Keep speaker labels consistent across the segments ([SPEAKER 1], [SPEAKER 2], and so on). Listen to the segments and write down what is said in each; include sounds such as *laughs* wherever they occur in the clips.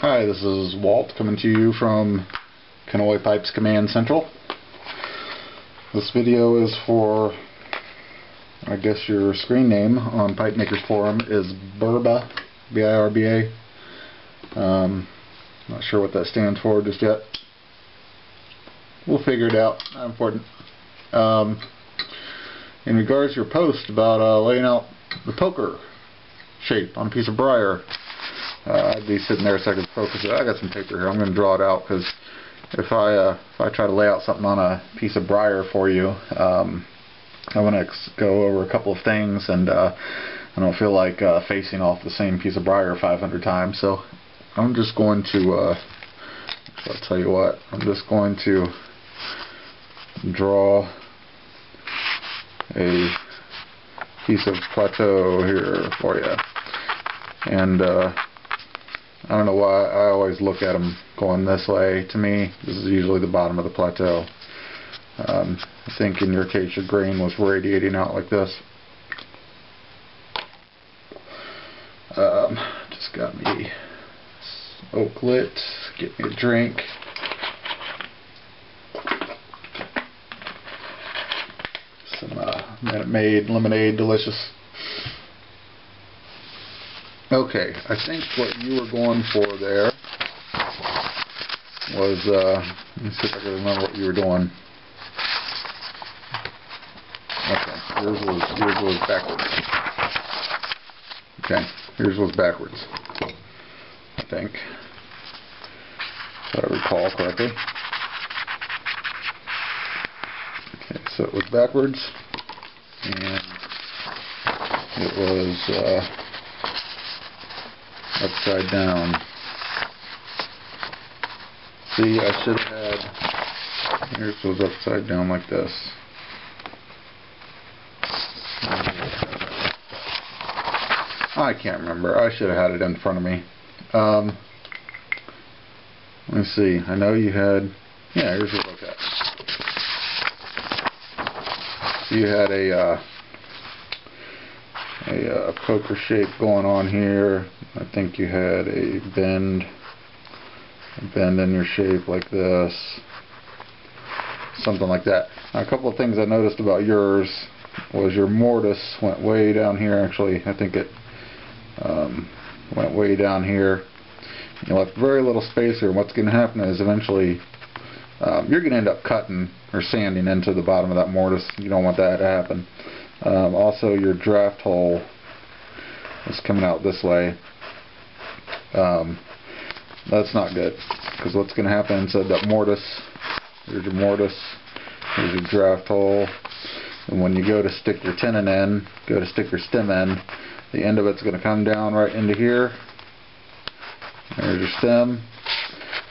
[SPEAKER 1] Hi, this is Walt coming to you from Cannoy Pipes Command Central. This video is for, I guess your screen name on Pipe Makers Forum is Birba, B-I-R-B-A. Um, not sure what that stands for just yet. We'll figure it out, not important. Um, in regards to your post about uh, laying out the poker shape on a piece of briar, uh, I'd be sitting there a second focus. I got some paper here. I'm going to draw it out because if I uh, if I try to lay out something on a piece of briar for you, um, I want to go over a couple of things, and uh, I don't feel like uh, facing off the same piece of briar 500 times. So I'm just going to. Uh, I'll tell you what. I'm just going to draw a piece of plateau here for you, and. Uh, I don't know why I always look at them going this way. To me, this is usually the bottom of the plateau. Um, I think in your case your grain was radiating out like this. Um, just got me oak lit, get me a drink. Some uh, Minute Maid lemonade, delicious. Okay, I think what you were going for there was, uh, let me see if I can remember what you were doing. Okay, yours was, yours was backwards. Okay, yours was backwards. I think. If I recall correctly. Okay, so it was backwards, and it was, uh, upside down. See, I should have had, here's was upside down like this. I can't remember. I should have had it in front of me. Um, let me see. I know you had, yeah, here's what at. So you had a, uh, a uh, poker shape going on here. I think you had a bend, a bend in your shape like this, something like that. Now, a couple of things I noticed about yours was your mortise went way down here. Actually, I think it um, went way down here. You left very little space here. What's going to happen is eventually um, you're going to end up cutting or sanding into the bottom of that mortise. You don't want that to happen. Um, also, your draft hole is coming out this way. Um, that's not good because what's going to happen inside that mortise, your mortise, your draft hole, and when you go to stick your tenon in, go to stick your stem in, the end of it's going to come down right into here. There's your stem,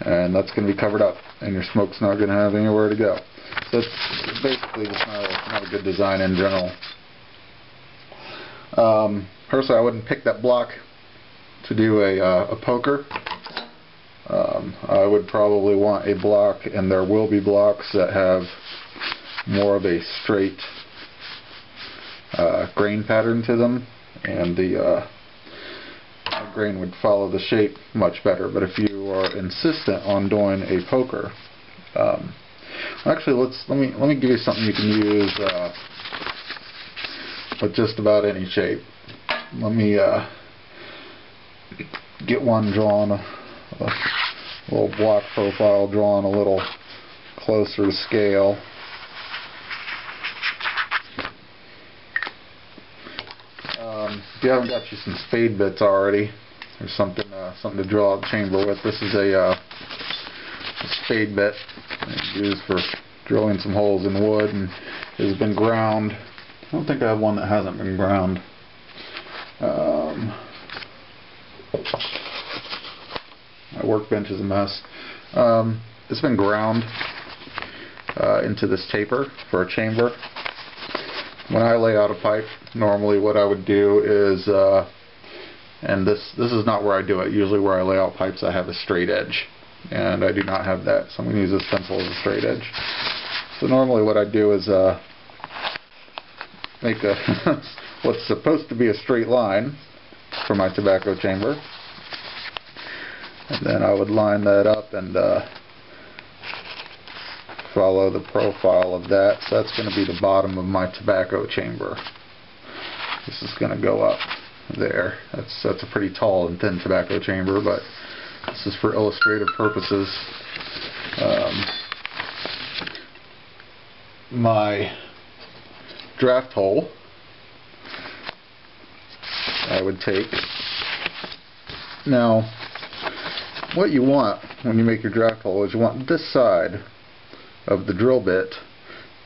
[SPEAKER 1] and that's going to be covered up, and your smoke's not going to have anywhere to go. So it's basically just not a, not a good design in general. Um, personally, I wouldn't pick that block to do a, uh, a poker. Um, I would probably want a block, and there will be blocks that have more of a straight uh, grain pattern to them, and the uh, grain would follow the shape much better. But if you are insistent on doing a poker, um, actually, let's let me let me give you something you can use uh, with just about any shape. Let me uh, get one drawn, a, a little block profile drawn a little closer to scale. Um, if you haven't got you some spade bits already, there's something uh, something to draw the chamber with. This is a, uh, a spade bit used for drilling some holes in wood and has been ground. I don't think I have one that hasn't been ground. Um, my workbench is a mess. Um, it's been ground uh, into this taper for a chamber. When I lay out a pipe, normally what I would do is, uh, and this this is not where I do it. Usually where I lay out pipes, I have a straight edge, and I do not have that, so I'm going to use this pencil as a straight edge. So normally what I do is uh, make a *laughs* what's supposed to be a straight line for my tobacco chamber. And then I would line that up and uh, follow the profile of that. So that's going to be the bottom of my tobacco chamber. This is going to go up there. That's that's a pretty tall and thin tobacco chamber, but this is for illustrative purposes. Um, my draft hole I would take. Now, what you want when you make your draft hole is you want this side of the drill bit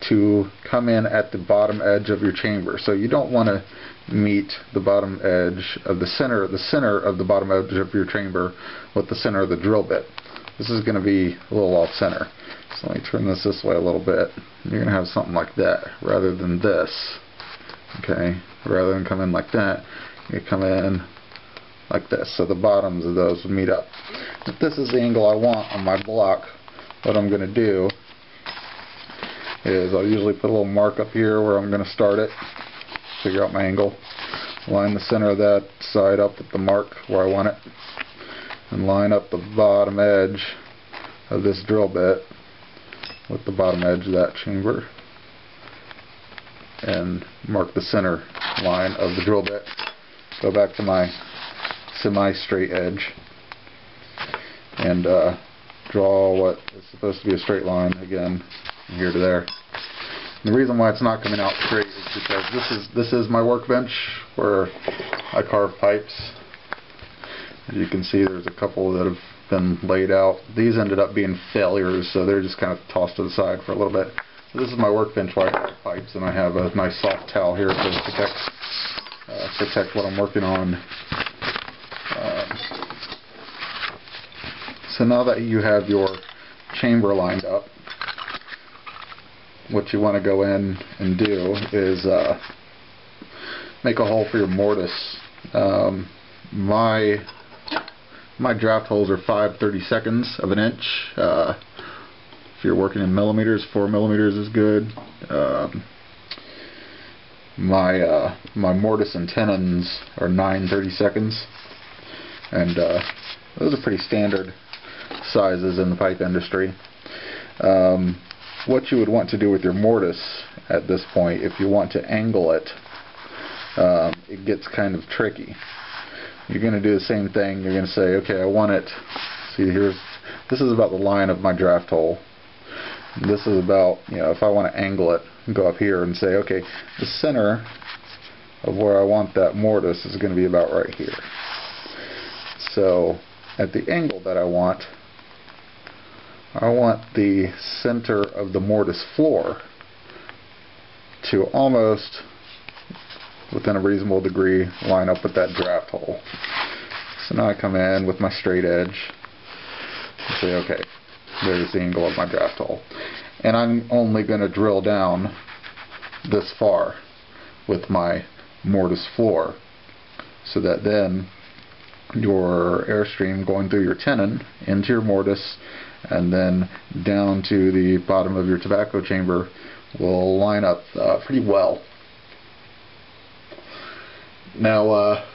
[SPEAKER 1] to come in at the bottom edge of your chamber. So you don't want to meet the bottom edge of the center, the center of the bottom edge of your chamber with the center of the drill bit. This is going to be a little off center. So let me turn this this way a little bit. You're going to have something like that rather than this. Okay, rather than come in like that, you come in like this. So the bottoms of those would meet up. If this is the angle I want on my block, what I'm going to do is I'll usually put a little mark up here where I'm going to start it, figure out my angle, line the center of that side up with the mark where I want it, and line up the bottom edge of this drill bit with the bottom edge of that chamber and mark the center line of the drill bit. Go back to my semi-straight edge and uh, draw what is supposed to be a straight line again from here to there. And the reason why it's not coming out straight is because this is this is my workbench where I carve pipes. As you can see there's a couple that have been laid out. These ended up being failures so they're just kind of tossed to the side for a little bit. So this is my workbench where pipes and I have a nice soft towel here to protect uh, protect what I'm working on. Um, so now that you have your chamber lined up, what you want to go in and do is uh, make a hole for your mortise. Um, my my draft holes are 5 30 seconds of an inch. Uh, if you're working in millimeters, 4 millimeters is good. Um, my uh, my mortise and tenons are 9 30 seconds, and uh, those are pretty standard sizes in the pipe industry. Um, what you would want to do with your mortise at this point, if you want to angle it, um, it gets kind of tricky. You're going to do the same thing. You're going to say, okay, I want it. See, here's this is about the line of my draft hole. This is about, you know, if I want to angle it, go up here and say, okay, the center of where I want that mortise is going to be about right here. So, at the angle that I want, I want the center of the mortise floor to almost, within a reasonable degree, line up with that draft hole. So now I come in with my straight edge and say, okay, there's the angle of my draft hole. And I'm only going to drill down this far with my mortise floor so that then your airstream going through your tenon into your mortise and then down to the bottom of your tobacco chamber will line up uh, pretty well. Now, uh,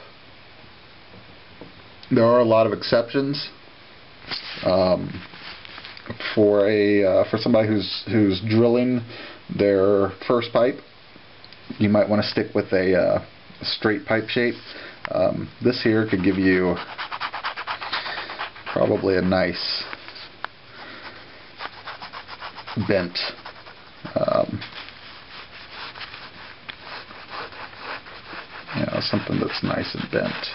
[SPEAKER 1] there are a lot of exceptions um, for a uh, for somebody who's who's drilling their first pipe. You might want to stick with a, uh, straight pipe shape. Um, this here could give you probably a nice bent um, you know something that's nice and bent.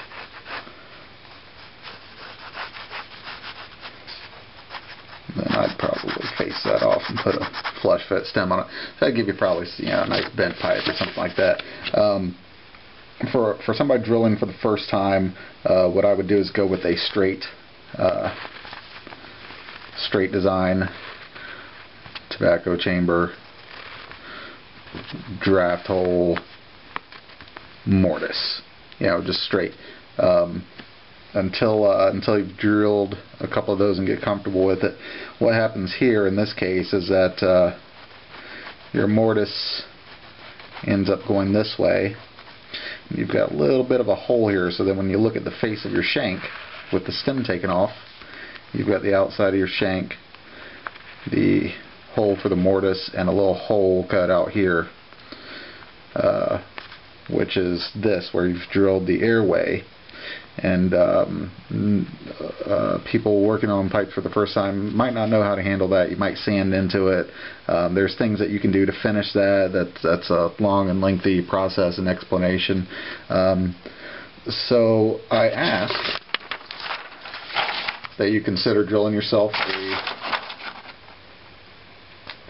[SPEAKER 1] Then I'd probably face that off and put a flush fit stem on it. That'd give you probably you know a nice bent pipe or something like that. Um, for for somebody drilling for the first time uh, what I would do is go with a straight uh, straight design tobacco chamber, draft hole, mortise. You know, just straight. Um, until uh, until you've drilled a couple of those and get comfortable with it. What happens here in this case is that uh, your mortise ends up going this way. You've got a little bit of a hole here so that when you look at the face of your shank with the stem taken off, you've got the outside of your shank, the hole for the mortise, and a little hole cut out here, uh, which is this, where you've drilled the airway and um, uh, people working on pipe for the first time might not know how to handle that. You might sand into it. Um, there's things that you can do to finish that. That's that's a long and lengthy process and explanation. Um, so I ask that you consider drilling yourself a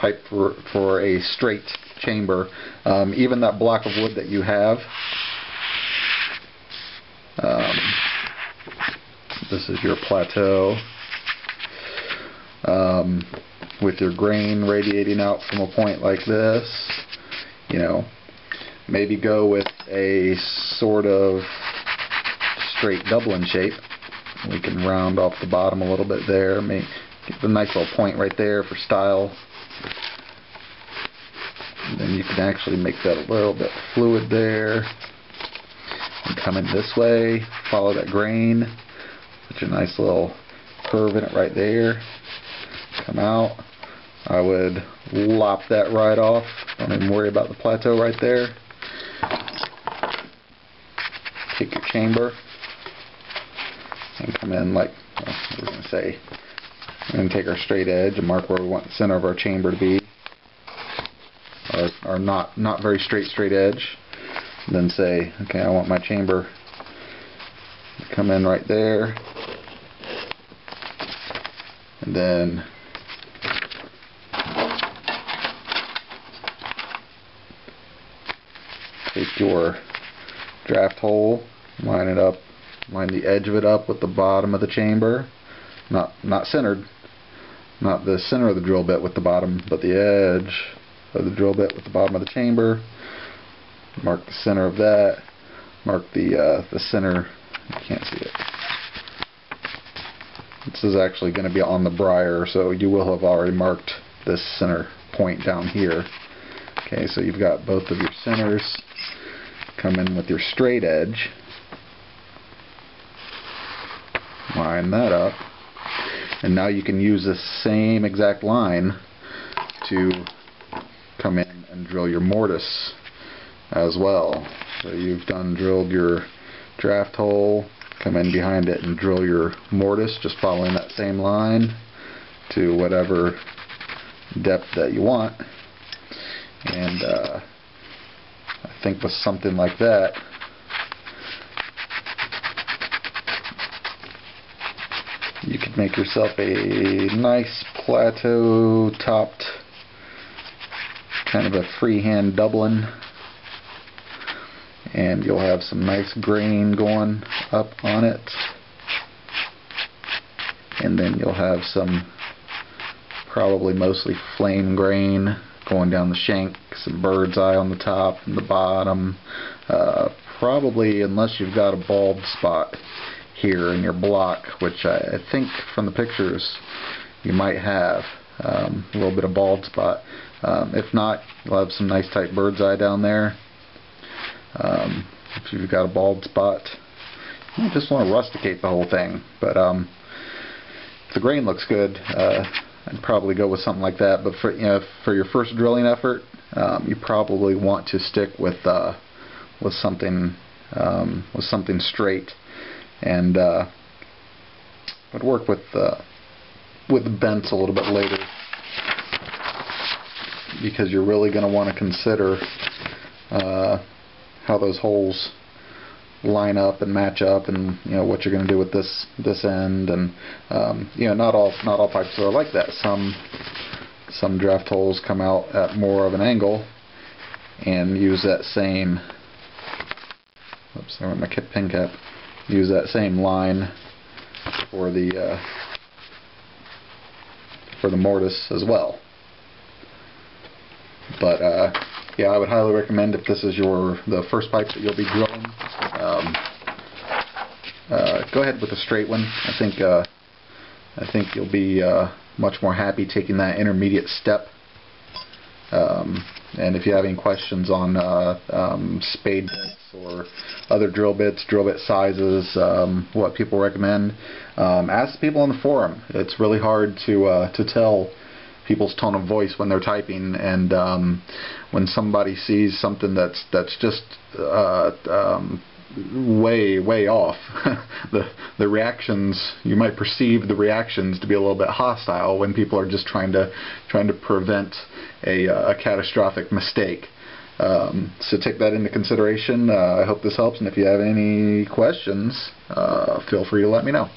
[SPEAKER 1] pipe for for a straight chamber. Um, even that block of wood that you have um, this is your plateau um, with your grain radiating out from a point like this. You know, maybe go with a sort of straight Dublin shape. We can round off the bottom a little bit there. Get a nice little point right there for style. And you can actually make that a little bit fluid there And come in this way, follow that grain, put a nice little curve in it right there, come out. I would lop that right off, don't even worry about the plateau right there. Take your chamber and come in like, well, we're going to say, to take our straight edge and mark where we want the center of our chamber to be. Our not, not very straight straight edge then say, okay, I want my chamber to come in right there. And then take your draft hole, line it up, line the edge of it up with the bottom of the chamber. Not not centered, not the center of the drill bit with the bottom, but the edge of the drill bit with the bottom of the chamber mark the center of that, mark the uh, the center, you can't see it. This is actually going to be on the briar, so you will have already marked this center point down here. Okay, so you've got both of your centers. Come in with your straight edge. Line that up. And now you can use the same exact line to come in and drill your mortise as well. So you've done drilled your draft hole, come in behind it and drill your mortise just following that same line to whatever depth that you want. And uh, I think with something like that, you could make yourself a nice plateau topped kind of a freehand Dublin and you'll have some nice grain going up on it. And then you'll have some probably mostly flame grain going down the shank, some bird's eye on the top and the bottom. Uh, probably unless you've got a bald spot here in your block which I, I think from the pictures you might have um, a little bit of bald spot um, if not you'll have some nice tight bird's eye down there um, if you've got a bald spot, you just want to rusticate the whole thing. But um, if the grain looks good, uh, I'd probably go with something like that. But for you know, for your first drilling effort, um, you probably want to stick with uh, with something um, with something straight, and uh, would work with uh, with the bents a little bit later because you're really going to want to consider uh, how those holes line up and match up and you know what you're going to do with this this end and um, you know not all not all pipes are like that. Some some draft holes come out at more of an angle and use that same oops I went my pin cap use that same line for the uh, for the mortise as well but uh, yeah, I would highly recommend if this is your the first pipe that you'll be drilling. Um, uh, go ahead with a straight one. I think uh, I think you'll be uh, much more happy taking that intermediate step Um, and if you have any questions on uh, um, spade bits or other drill bits, drill bit sizes, um, what people recommend, um, ask people on the forum. It's really hard to uh, to tell people's tone of voice when they're typing, and um, when somebody sees something that's that's just uh, um, way way off *laughs* the the reactions you might perceive the reactions to be a little bit hostile when people are just trying to trying to prevent a, a catastrophic mistake. Um, so take that into consideration. Uh, I hope this helps and if you have any questions uh, feel free to let me know